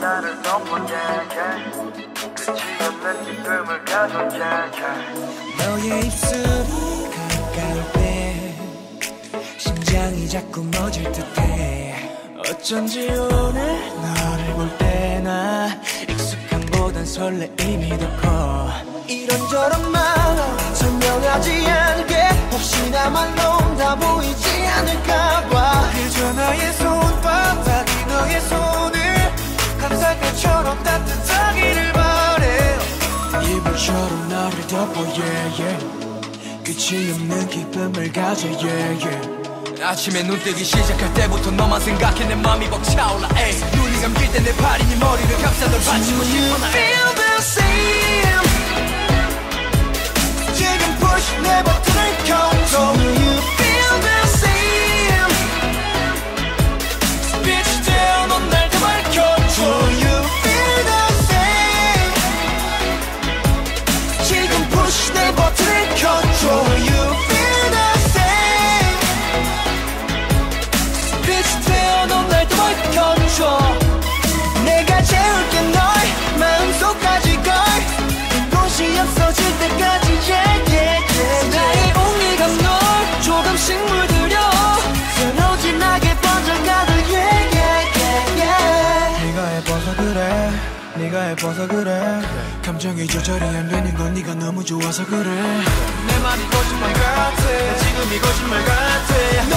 나를 덮어 yeah, yeah. 끝이 없는 기쁨을 가져 yeah, yeah. 너의 입술이 가까울 때 심장이 자꾸 멎을 듯해 어쩐지 오늘 너를 볼 때나 익숙함보단 설레임이 더 커 이런저런 말로 설명하지 않게 yeah, yeah. 끝이 없는 기쁨을 가져 yeah, yeah. 아침에 눈 뜨기 시작할 때부터 너만 생각해 내 맘이 벅차올라 에이. 눈이 감길 때 내 팔이 네 머리를 감싸 널 받치고 싶어 나 네가 예뻐서 그래. 감정이 조절이 안 되는 건 네가 너무 좋아서 그래. 내 말이 거짓말 같아. 지금 이 거짓말 같아